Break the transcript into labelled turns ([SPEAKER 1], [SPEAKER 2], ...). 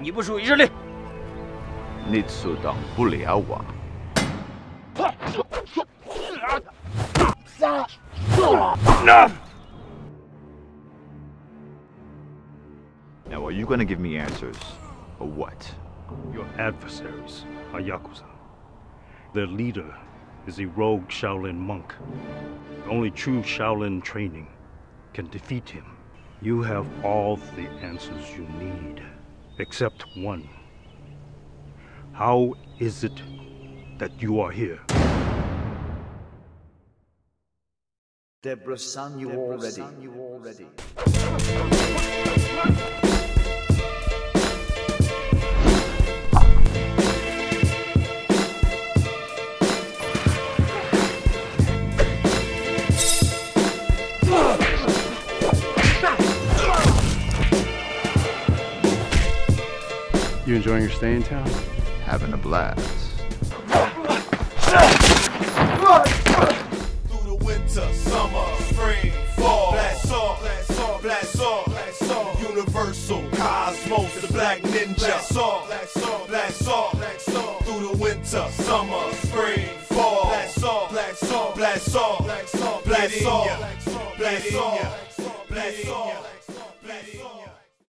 [SPEAKER 1] 你不属于这里。
[SPEAKER 2] 你阻挡不了我。Now, are you going to give me answers, or what?
[SPEAKER 3] Your adversaries are Yakuza. Their leader is a rogue Shaolin monk. Only true Shaolin training can defeat him. You have all the answers you need, except one. How is it that you are here?
[SPEAKER 4] Deborah son, you already. you already.
[SPEAKER 5] You enjoying your stay in town?
[SPEAKER 2] Having a blast.
[SPEAKER 6] Through the winter, summer, spring, fall, blast off, blast off, blast off, blast off. Universal, cosmos, the black ninja. Blast off, blast off, blast off, blast off. Through the winter, summer, spring, fall, blast off, blast off, blast off, blast off, blast off, blast off, blast off.